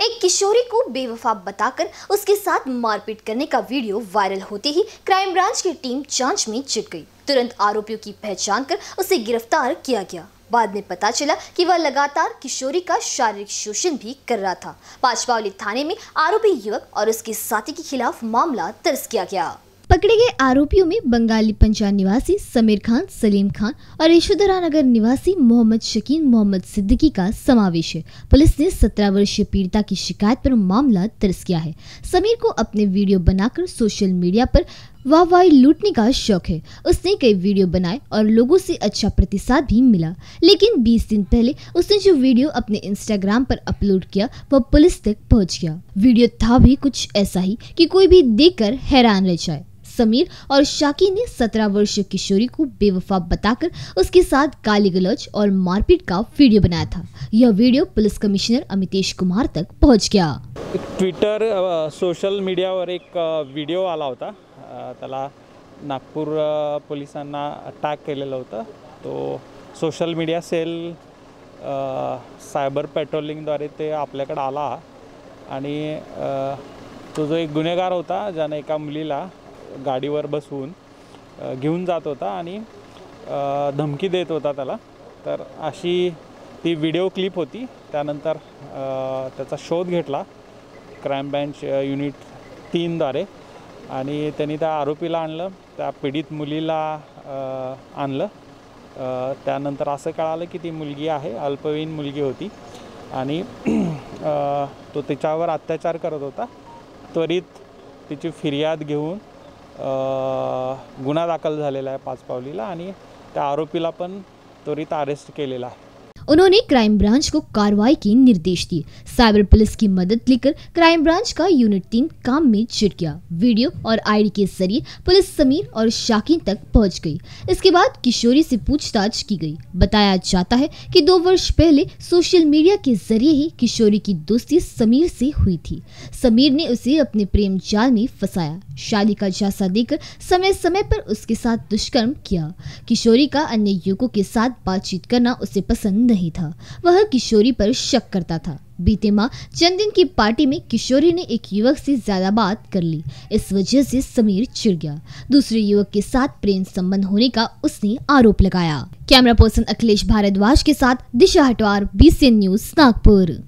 एक किशोरी को बेवफा बताकर उसके साथ मारपीट करने का वीडियो वायरल होते ही क्राइम ब्रांच की टीम जाँच में जुट गई। तुरंत आरोपियों की पहचान कर उसे गिरफ़्तार किया गया। बाद में पता चला कि वह लगातार किशोरी का शारीरिक शोषण भी कर रहा था। पाचपावली थाने में आरोपी युवक और उसके साथी के खिलाफ मामला दर्ज किया गया। पकड़े गए आरोपियों में बंगाली पंचायत निवासी समीर खान, सलीम खान और यशोधरा नगर निवासी मोहम्मद शकीन, मोहम्मद सिद्दीकी का समावेश है। पुलिस ने 17 वर्षीय पीड़िता की शिकायत पर मामला दर्ज किया है। समीर को अपने वीडियो बनाकर सोशल मीडिया पर वाहवाही लूटने का शौक है। उसने कई वीडियो बनाए और लोगों से अच्छा प्रतिसाद भी मिला। लेकिन 20 दिन पहले उसने जो वीडियो अपने इंस्टाग्राम पर अपलोड किया, वह पुलिस तक पहुँच गया। वीडियो था भी कुछ ऐसा ही कि कोई भी देखकर हैरान रह जाए। समीर और शाकी ने 17 वर्षीय किशोरी को बेवफा बताकर उसके साथ गाली गलौज और मारपीट का वीडियो बनाया था। यह video police commissioner Amitesh Kumar तक पहुँच गया। ट्विटर सोशल मीडियावर एक व्हिडिओ आला होता। त्याला नागपूर पोलिसांना टॅग केलेलं होतं. तो सोशल मीडिया सेल सायबर पेट्रोलिंगद्वारे ते आपल्याकडे आला. आणि तो जो एक गुन्हेगार होता, ज्याने एका मुलीला गाडीवर बसवून घेऊन जात होता आणि धमकी देत होता त्याला. तर अशी ती व्हिडिओ क्लिप होती. त्यानंतर त्याचा शोध घेतला क्राईम ब्रँच युनिट तीनद्वारे आणि त्यांनी त्या आरोपीला आणलं त्या पीडित मुलीला आणलं. त्यानंतर असं कळालं की ती मुलगी आहे अल्पवयीन मुलगी होती आणि तो तिच्यावर अत्याचार करत होता. त्वरित तिची फिर्याद घेऊन गुन्हा दाखल झालेला आहे पाचपावलीला आणि त्या आरोपीला पण त्वरित अरेस्ट केलेला आहे. उन्होंने क्राइम ब्रांच को कार्रवाई के निर्देश दिए। साइबर पुलिस की मदद लेकर क्राइम ब्रांच का यूनिट तीन काम में जुट गया। वीडियो और आईडी के ज़रिए पुलिस समीर और शाकिन तक पहुँच गई। इसके बाद किशोरी से पूछताछ की गई। बताया जाता है कि दो वर्ष पहले सोशल मीडिया के ज़रिए ही किशोरी की दोस्ती समीर से हुई थी। समीर ने उसे अपने प्रेम जाल में फंसाया। शादी का झांसा देकर समय समय पर उसके साथ दुष्कर्म किया। किशोरी का अन्य युवकों के साथ बातचीत करना उसे पसंद नहीं था। वह किशोरी पर शक करता था। बीते माह जन्मदिन की पार्टी में किशोरी ने एक युवक से ज़्यादा बात कर ली। इस वजह से समीर चिड़ गया। दूसरे युवक के साथ प्रेम संबंध होने का उसने आरोप लगाया। कैमरा पर्सन अखिलेश भारद्वाज के साथ दिशा हटवार बीसी न्यूज़ नागपुर।